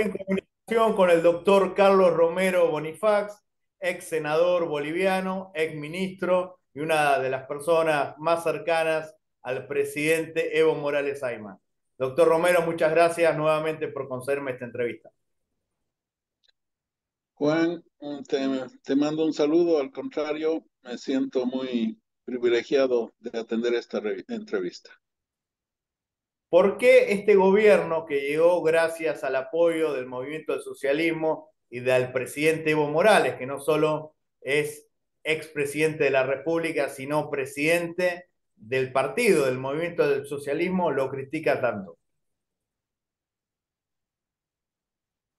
en comunicación con el doctor Carlos Romero Bonifax, ex senador boliviano, ex ministro y una de las personas más cercanas al presidente Evo Morales Ayman. Doctor Romero, muchas gracias nuevamente por concederme esta entrevista. Juan, te, te, mando un saludo. Al contrario, me siento muy privilegiado de atender esta entrevista. ¿Por qué este gobierno que llegó gracias al apoyo del movimiento del socialismo y del presidente Evo Morales, que no solo es expresidente de la República, sino presidente del partido, del movimiento del socialismo, lo critica tanto?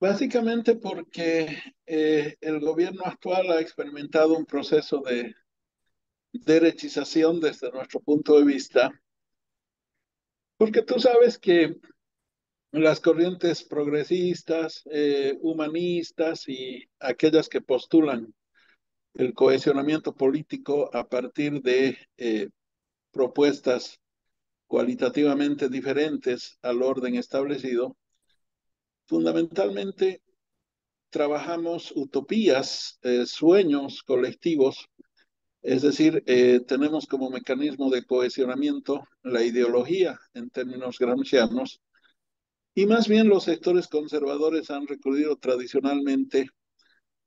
Básicamente porque eh, el gobierno actual ha experimentado un proceso de derechización desde nuestro punto de vista, porque tú sabes que las corrientes progresistas, eh, humanistas y aquellas que postulan el cohesionamiento político a partir de eh, propuestas cualitativamente diferentes al orden establecido, fundamentalmente trabajamos utopías, eh, sueños colectivos, es decir, eh, tenemos como mecanismo de cohesionamiento la ideología en términos gramscianos, y más bien los sectores conservadores han recurrido tradicionalmente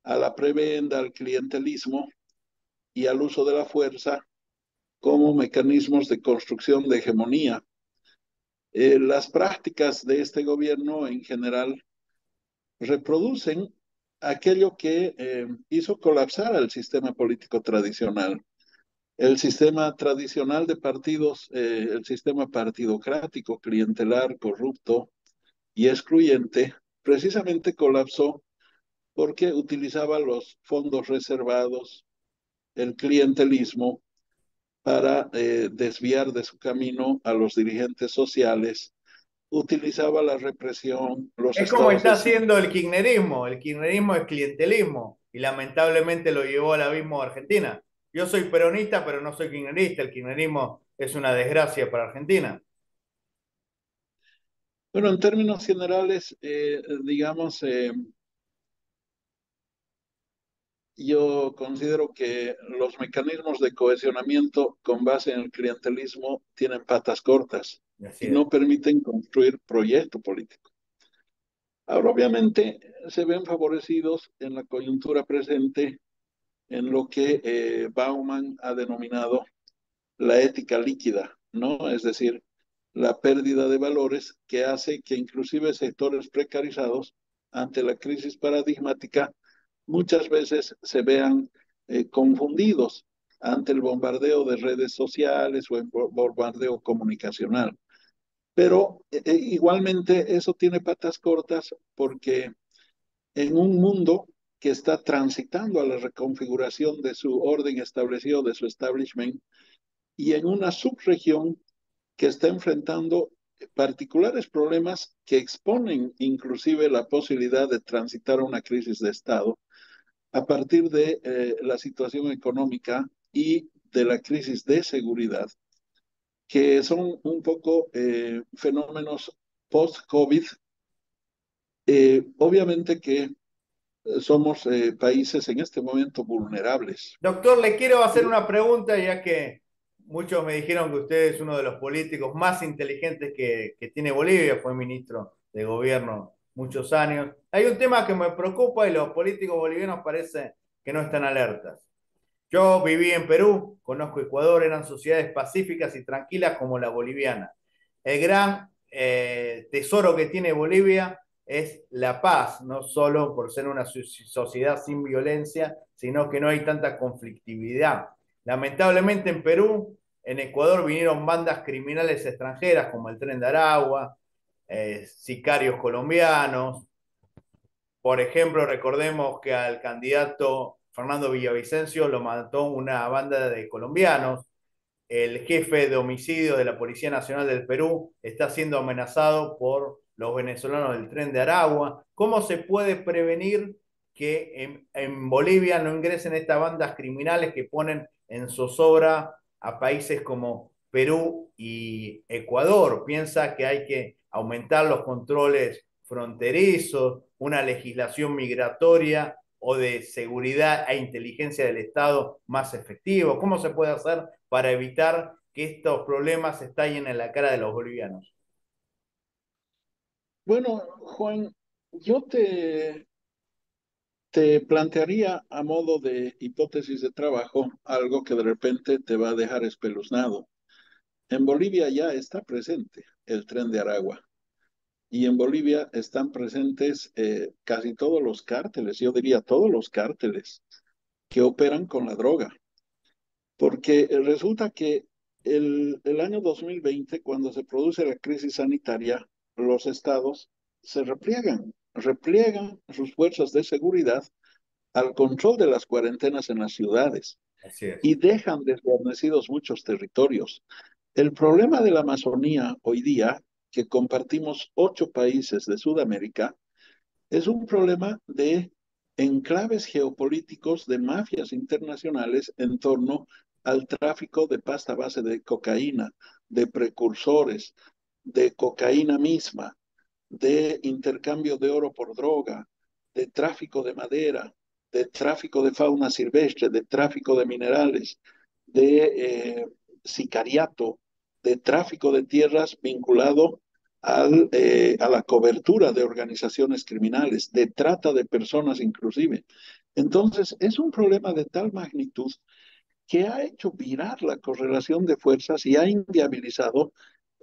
a la prebenda, al clientelismo y al uso de la fuerza como mecanismos de construcción de hegemonía. Eh, las prácticas de este gobierno en general reproducen aquello que eh, hizo colapsar al sistema político tradicional. El sistema tradicional de partidos, eh, el sistema partidocrático, clientelar, corrupto y excluyente, precisamente colapsó porque utilizaba los fondos reservados, el clientelismo para eh, desviar de su camino a los dirigentes sociales, utilizaba la represión. Los es como está haciendo el kirchnerismo, el kirchnerismo es clientelismo y lamentablemente lo llevó al abismo de Argentina. Yo soy peronista, pero no soy kirchnerista, el kirchnerismo es una desgracia para Argentina. Bueno, en términos generales, eh, digamos, eh, yo considero que los mecanismos de cohesionamiento con base en el clientelismo tienen patas cortas y, no permiten construir proyecto político. Ahora, obviamente, se ven favorecidos en la coyuntura presente en lo que eh, Bauman ha denominado la ética líquida, ¿no? Es decir, la pérdida de valores que hace que inclusive sectores precarizados ante la crisis paradigmática muchas veces se vean eh, confundidos ante el bombardeo de redes sociales o el bombardeo comunicacional. Pero eh, eh, igualmente eso tiene patas cortas porque en un mundo que está transitando a la reconfiguración de su orden establecido, de su establishment, y en una subregión que está enfrentando particulares problemas que exponen inclusive la posibilidad de transitar a una crisis de Estado, a partir de eh, la situación económica y de la crisis de seguridad, que son un poco eh, fenómenos post-COVID. Eh, obviamente que somos países en este momento vulnerables. Doctor, le quiero hacer una pregunta, ya que muchos me dijeron que usted es uno de los políticos más inteligentes que, tiene Bolivia, fue ministro de gobierno muchos años. Hay un tema que me preocupa y los políticos bolivianos parece que no están alertas. Yo viví en Perú, conozco Ecuador, eran sociedades pacíficas y tranquilas como la boliviana. El gran eh, tesoro que tiene Bolivia es la paz, no solo por ser una sociedad sin violencia, sino que no hay tanta conflictividad. Lamentablemente en Perú, en Ecuador vinieron bandas criminales extranjeras como el Tren de Aragua, eh, sicarios colombianos. Por ejemplo, recordemos que al candidato Fernando Villavicencio lo mató una banda de colombianos. El jefe de homicidio de la Policía Nacional del Perú está siendo amenazado por los venezolanos del tren de Aragua. ¿Cómo se puede prevenir que en, en Bolivia no ingresen estas bandas criminales que ponen en zozobra a países como Perú y Ecuador? Piensa que hay que aumentar los controles fronterizos, una legislación migratoria o de seguridad e inteligencia del Estado más efectivo? ¿Cómo se puede hacer para evitar que estos problemas estallen en la cara de los bolivianos? Bueno, Juan, yo te, te plantearía a modo de hipótesis de trabajo algo que de repente te va a dejar espeluznado. En Bolivia ya está presente el tren de Aragua y en Bolivia están presentes eh, casi todos los cárteles, yo diría todos los cárteles que operan con la droga. Porque resulta que el, el año 2020, cuando se produce la crisis sanitaria, los estados se repliegan, repliegan sus fuerzas de seguridad al control de las cuarentenas en las ciudades y dejan desguarnecidos muchos territorios. El problema de la Amazonía hoy día que compartimos ocho países de Sudamérica, es un problema de enclaves geopolíticos de mafias internacionales en torno al tráfico de pasta base de cocaína, de precursores, de cocaína misma, de intercambio de oro por droga, de tráfico de madera, de tráfico de fauna silvestre, de tráfico de minerales, de eh, sicariato, de tráfico de tierras vinculado al, eh, a la cobertura de organizaciones criminales, de trata de personas inclusive. Entonces, es un problema de tal magnitud que ha hecho virar la correlación de fuerzas y ha inviabilizado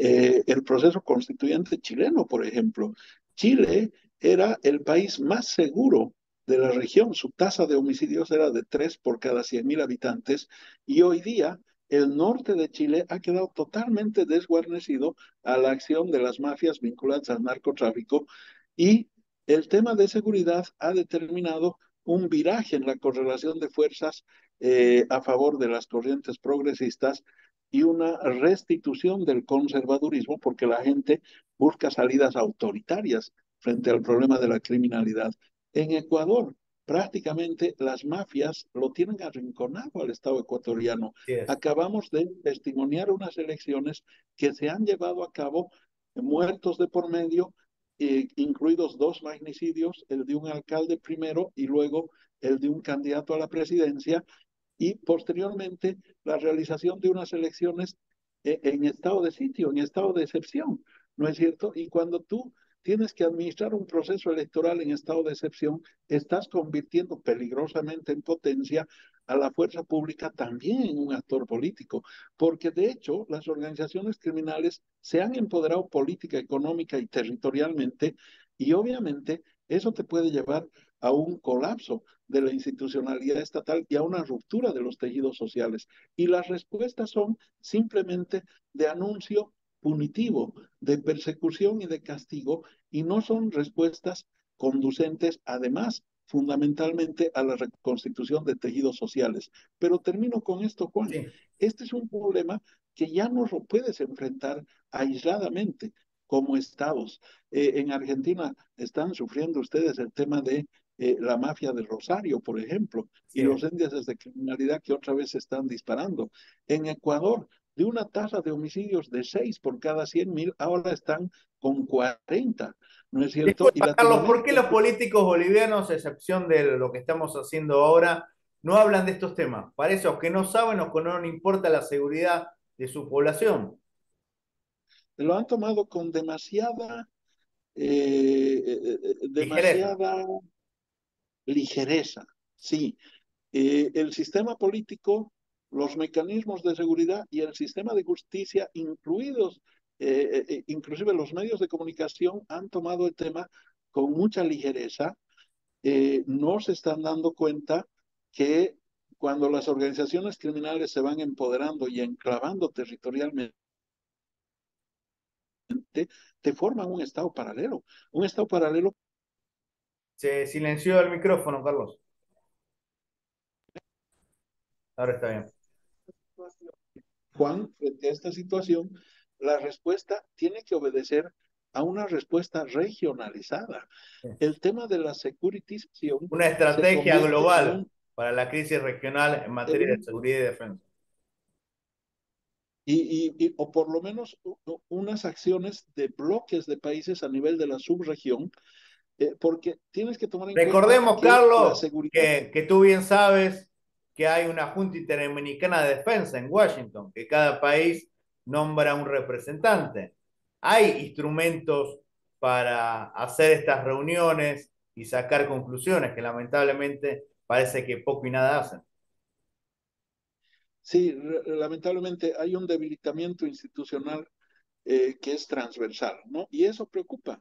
eh, el proceso constituyente chileno, por ejemplo. Chile era el país más seguro de la región. Su tasa de homicidios era de 3 por cada 100.000 habitantes y hoy día el norte de Chile ha quedado totalmente desguarnecido a la acción de las mafias vinculadas al narcotráfico y el tema de seguridad ha determinado un viraje en la correlación de fuerzas eh, a favor de las corrientes progresistas y una restitución del conservadurismo porque la gente busca salidas autoritarias frente al problema de la criminalidad. En Ecuador, prácticamente las mafias lo tienen arrinconado al Estado ecuatoriano. Acabamos de testimoniar unas elecciones que se han llevado a cabo muertos de por medio, eh, incluidos dos magnicidios, el de un alcalde primero y luego el de un candidato a la presidencia, y posteriormente la realización de unas elecciones eh, en estado de sitio, en estado de excepción, ¿no es cierto? Y cuando tú tienes que administrar un proceso electoral en estado de excepción, estás convirtiendo peligrosamente en potencia a la fuerza pública también en un actor político, porque de hecho las organizaciones criminales se han empoderado política, económica y territorialmente, y obviamente eso te puede llevar a un colapso de la institucionalidad estatal y a una ruptura de los tejidos sociales. Y las respuestas son simplemente de anuncio punitivo, de persecución y de castigo, y no son respuestas conducentes, además, fundamentalmente a la reconstitución de tejidos sociales. Pero termino con esto, Juan. Este es un problema que ya no lo puedes enfrentar aisladamente como estados. Eh, en Argentina están sufriendo ustedes el tema de eh, la mafia de Rosario, por ejemplo, y los índices de criminalidad que otra vez están disparando. En Ecuador de una tasa de homicidios de 6 por cada 100 mil, ahora están con 40. ¿No es cierto? Carlos, ¿por qué los políticos bolivianos, a excepción de lo que estamos haciendo ahora, no hablan de estos temas? Para esos que no saben o que no importa la seguridad de su población. Lo han tomado con demasiada, eh, eh, demasiada ligereza. Sí, el sistema político los mecanismos de seguridad y el sistema de justicia, incluidos, eh, eh, eh, inclusive los medios de comunicación, han tomado el tema con mucha ligereza. no se están dando cuenta que cuando las organizaciones criminales se van empoderando y enclavando territorialmente, te forman un estado paralelo, un estado paralelo. Se silenció el micrófono, Carlos. Ahora está bien. Juan, frente a esta situación, la respuesta tiene que obedecer a una respuesta regionalizada. El tema de la securitización. Una estrategia global para la crisis regional en materia de seguridad y defensa. y, o por lo menos unas acciones de bloques de países a nivel de la subregión, eh, porque tienes que tomar en Recordemos, cuenta Carlos, que, que tú bien sabes que hay una Junta Interamericana de Defensa en Washington, que cada país nombra un representante. Hay instrumentos para hacer estas reuniones y sacar conclusiones que lamentablemente parece que poco y nada hacen. Sí, lamentablemente hay un debilitamiento institucional eh, que es transversal, ¿no? Y eso preocupa,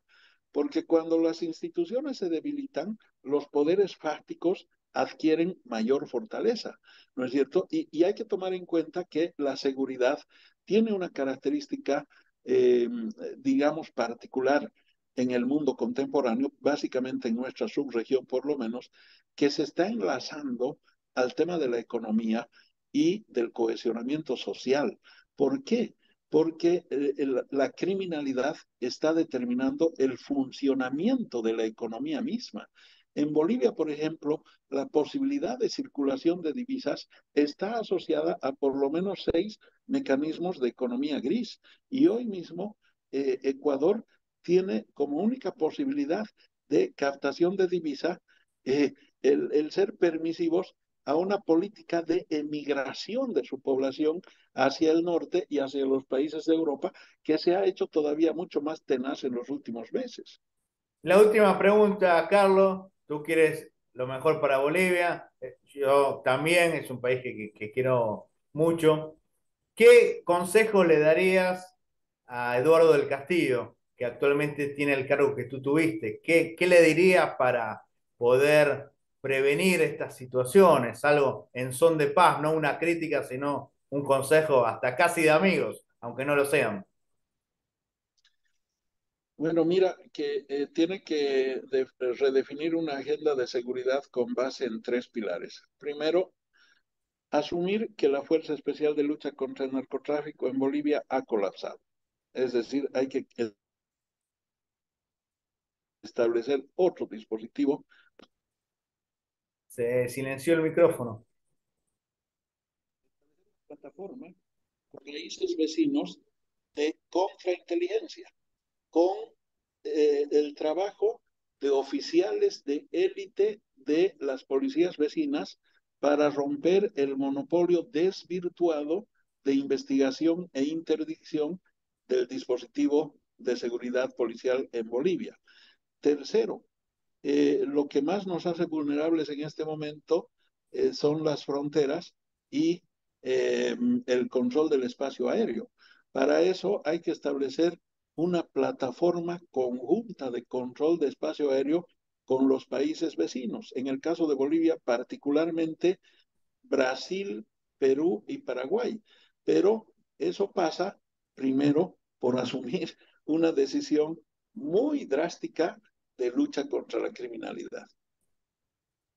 porque cuando las instituciones se debilitan, los poderes fácticos adquieren mayor fortaleza, ¿no es cierto? Y, hay que tomar en cuenta que la seguridad tiene una característica, eh, digamos, particular en el mundo contemporáneo, básicamente en nuestra subregión por lo menos, que se está enlazando al tema de la economía y del cohesionamiento social. ¿Por qué? Porque eh, la criminalidad está determinando el funcionamiento de la economía misma. En Bolivia, por ejemplo, la posibilidad de circulación de divisas está asociada a por lo menos seis mecanismos de economía gris. Y hoy mismo eh, Ecuador tiene como única posibilidad de captación de divisa eh, el, ser permisivos a una política de emigración de su población hacia el norte y hacia los países de Europa, que se ha hecho todavía mucho más tenaz en los últimos meses. La última pregunta, Carlos. Tú quieres lo mejor para Bolivia. Yo también, es un país que, quiero mucho. ¿Qué consejo le darías a Eduardo del Castillo, que actualmente tiene el cargo que tú tuviste? ¿Qué, qué le dirías para poder prevenir estas situaciones, algo en son de paz, no una crítica, sino un consejo hasta casi de amigos, aunque no lo sean. Bueno, mira, que eh, tiene que redefinir una agenda de seguridad con base en tres pilares. Primero, asumir que la Fuerza Especial de Lucha contra el Narcotráfico en Bolivia ha colapsado. Es decir, hay que establecer otro dispositivo se silenció el micrófono. Plataforma con países vecinos de contrainteligencia, con eh, el trabajo de oficiales de élite de las policías vecinas para romper el monopolio desvirtuado de investigación e interdicción del dispositivo de seguridad policial en Bolivia. Tercero, eh, lo que más nos hace vulnerables en este momento eh, son las fronteras y eh, el control del espacio aéreo. Para eso hay que establecer una plataforma conjunta de control de espacio aéreo con los países vecinos. En el caso de Bolivia, particularmente Brasil, Perú y Paraguay. Pero eso pasa primero por asumir una decisión muy drástica de lucha contra la criminalidad.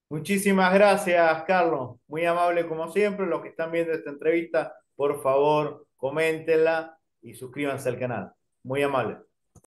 Muchísimas gracias, Carlos. Muy amable como siempre. Los que están viendo esta entrevista, por favor, coméntenla y suscríbanse al canal. Muy amable.